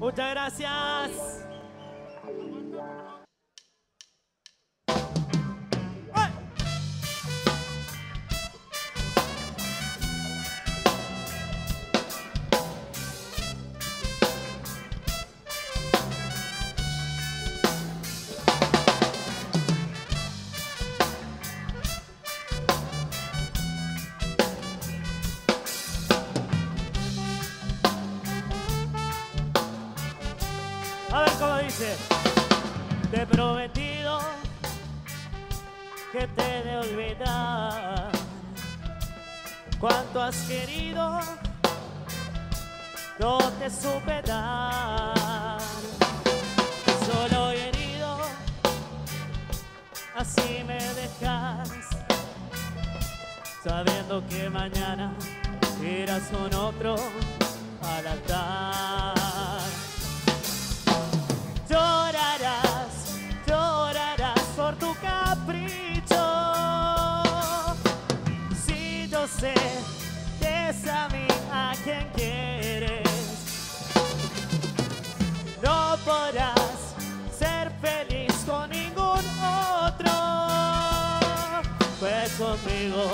Muchas gracias. A ver cómo dice. Te he prometido que te he de olvidar. Cuánto has querido, no te supe dar. Solo y herido, así me dejas. Sabiendo que mañana irás con otro quieres, no podrás ser feliz con ningún otro. Pues conmigo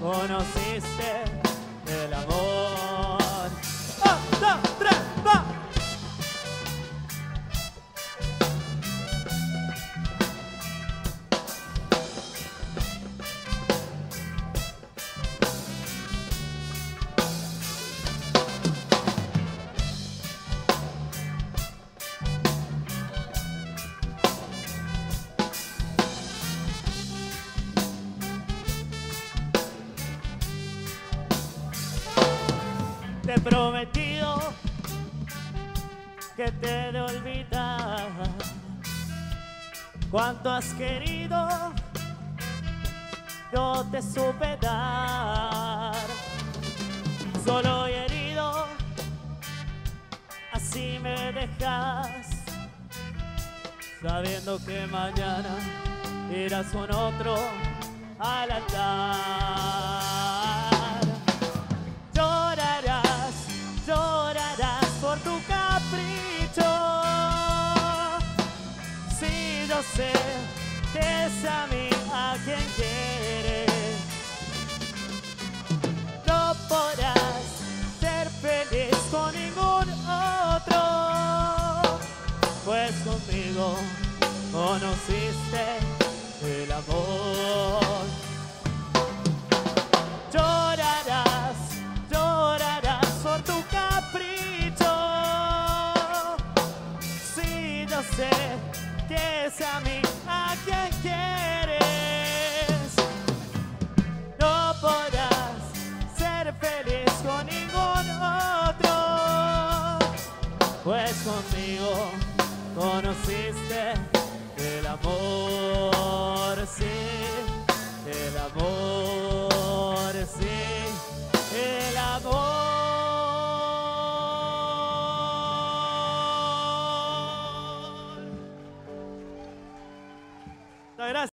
conociste prometido que te de olvidar. Cuánto has querido, yo te supe dar. Solo y herido, así me dejas. Sabiendo que mañana irás con otro al altar. Sé es a quien quieres, no podrás ser feliz con ningún otro. Pues conmigo conociste el amor. Llorarás, llorarás por tu capricho. Si yo sé es a quien quieres, no podrás ser feliz con ningún otro. Pues conmigo conociste el amor, sí, gracias.